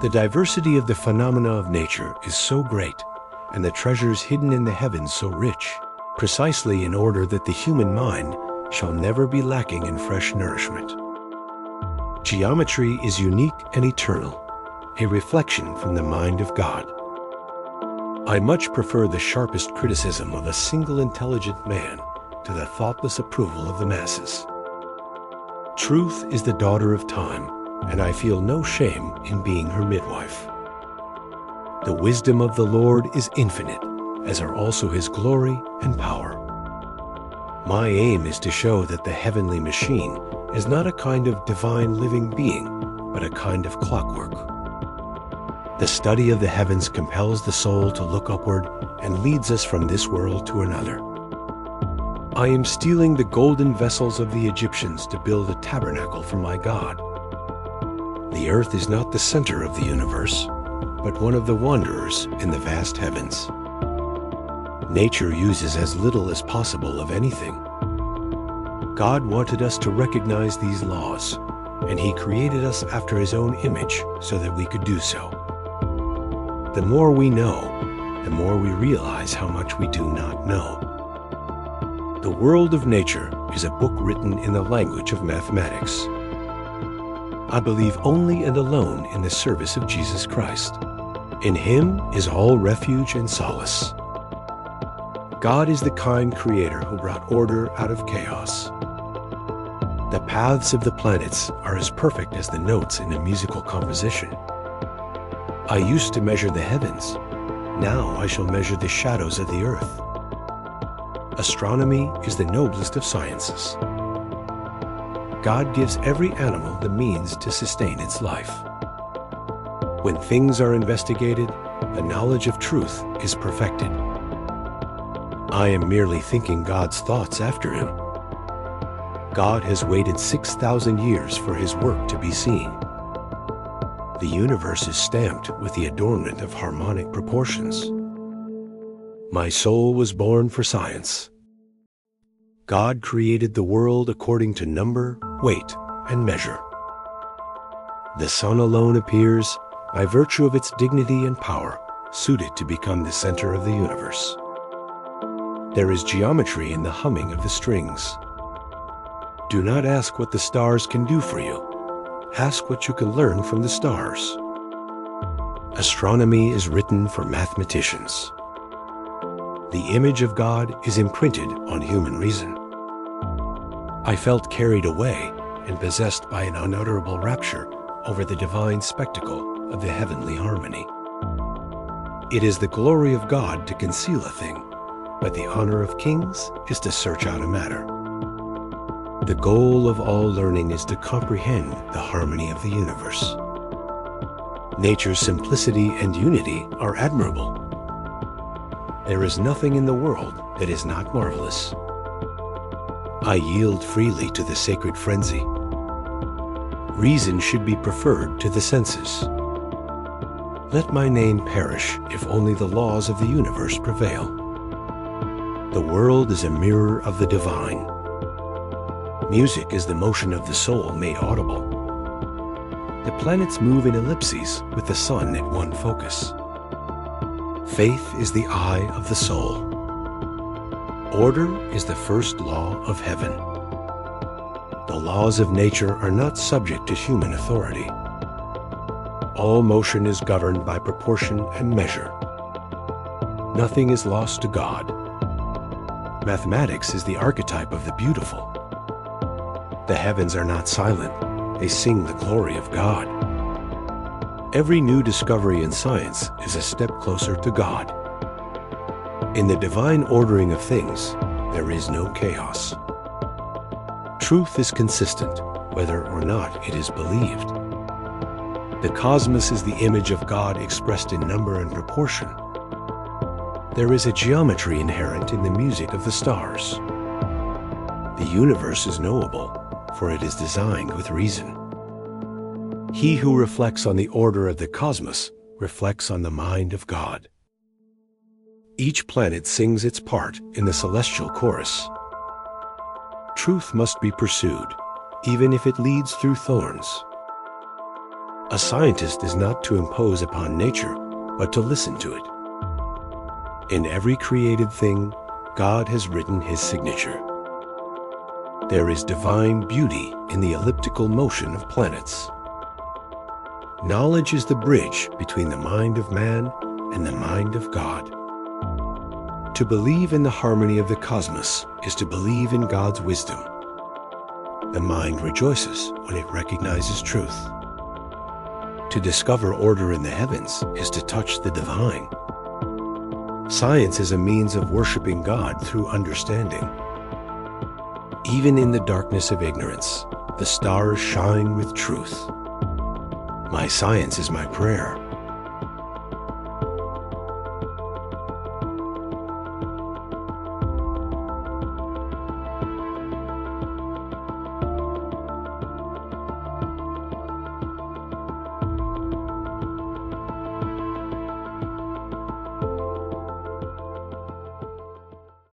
The diversity of the phenomena of nature is so great, and the treasures hidden in the heavens so rich, precisely in order that the human mind shall never be lacking in fresh nourishment. Geometry is unique and eternal, a reflection from the mind of God. I much prefer the sharpest criticism of a single intelligent man to the thoughtless approval of the masses. Truth is the daughter of time, and I feel no shame in being her midwife. The wisdom of the Lord is infinite, as are also his glory and power. My aim is to show that the heavenly machine is not a kind of divine living being, but a kind of clockwork. The study of the heavens compels the soul to look upward and leads us from this world to another. I am stealing the golden vessels of the Egyptians to build a tabernacle for my God. The earth is not the center of the universe, but one of the wanderers in the vast heavens. Nature uses as little as possible of anything. God wanted us to recognize these laws, and He created us after His own image so that we could do so. The more we know, the more we realize how much we do not know. The world of nature is a book written in the language of mathematics. I believe only and alone in the service of Jesus Christ. In Him is all refuge and solace. God is the kind creator who brought order out of chaos. The paths of the planets are as perfect as the notes in a musical composition. I used to measure the heavens. Now I shall measure the shadows of the earth. Astronomy is the noblest of sciences. God gives every animal the means to sustain its life. When things are investigated, the knowledge of truth is perfected. I am merely thinking God's thoughts after him. God has waited 6,000 years for his work to be seen the universe is stamped with the adornment of harmonic proportions. My soul was born for science. God created the world according to number, weight, and measure. The sun alone appears, by virtue of its dignity and power, suited to become the center of the universe. There is geometry in the humming of the strings. Do not ask what the stars can do for you ask what you can learn from the stars. Astronomy is written for mathematicians. The image of God is imprinted on human reason. I felt carried away and possessed by an unutterable rapture over the divine spectacle of the heavenly harmony. It is the glory of God to conceal a thing, but the honor of kings is to search out a matter. The goal of all learning is to comprehend the harmony of the universe. Nature's simplicity and unity are admirable. There is nothing in the world that is not marvelous. I yield freely to the sacred frenzy. Reason should be preferred to the senses. Let my name perish if only the laws of the universe prevail. The world is a mirror of the divine. Music is the motion of the soul made audible. The planets move in ellipses with the sun at one focus. Faith is the eye of the soul. Order is the first law of heaven. The laws of nature are not subject to human authority. All motion is governed by proportion and measure. Nothing is lost to God. Mathematics is the archetype of the beautiful. The heavens are not silent, they sing the glory of God. Every new discovery in science is a step closer to God. In the divine ordering of things, there is no chaos. Truth is consistent, whether or not it is believed. The cosmos is the image of God expressed in number and proportion. There is a geometry inherent in the music of the stars. The universe is knowable, for it is designed with reason. He who reflects on the order of the cosmos reflects on the mind of God. Each planet sings its part in the celestial chorus. Truth must be pursued, even if it leads through thorns. A scientist is not to impose upon nature, but to listen to it. In every created thing, God has written his signature. There is divine beauty in the elliptical motion of planets. Knowledge is the bridge between the mind of man and the mind of God. To believe in the harmony of the cosmos is to believe in God's wisdom. The mind rejoices when it recognizes truth. To discover order in the heavens is to touch the divine. Science is a means of worshiping God through understanding. Even in the darkness of ignorance, the stars shine with truth. My science is my prayer